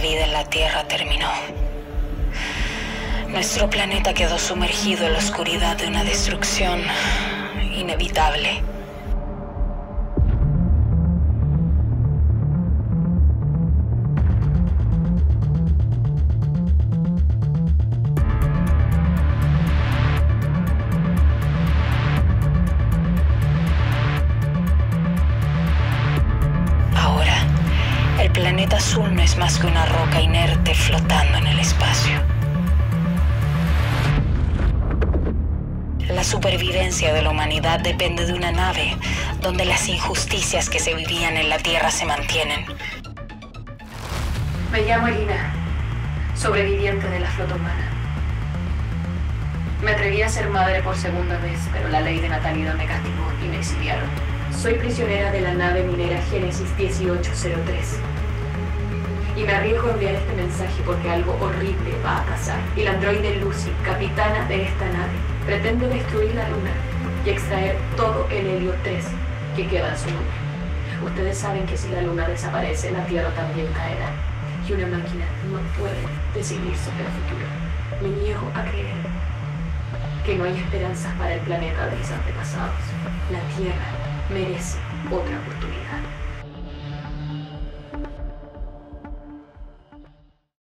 vida en la Tierra terminó. Nuestro planeta quedó sumergido en la oscuridad de una destrucción inevitable. Planeta azul no es más que una roca inerte flotando en el espacio. La supervivencia de la humanidad depende de una nave donde las injusticias que se vivían en la Tierra se mantienen. Me llamo Elina, sobreviviente de la flota humana. Me atreví a ser madre por segunda vez, pero la ley de natalidad me castigó y me exiliaron. Soy prisionera de la nave minera Génesis 1803. Y me arriesgo a enviar este mensaje porque algo horrible va a pasar. Y la androide Lucy, capitana de esta nave, pretende destruir la luna y extraer todo el helio 3 que queda en su nube. Ustedes saben que si la luna desaparece, la Tierra también caerá. Y una máquina no puede decidir sobre el futuro. Me niego a creer que no hay esperanzas para el planeta de mis antepasados. La Tierra merece otra oportunidad.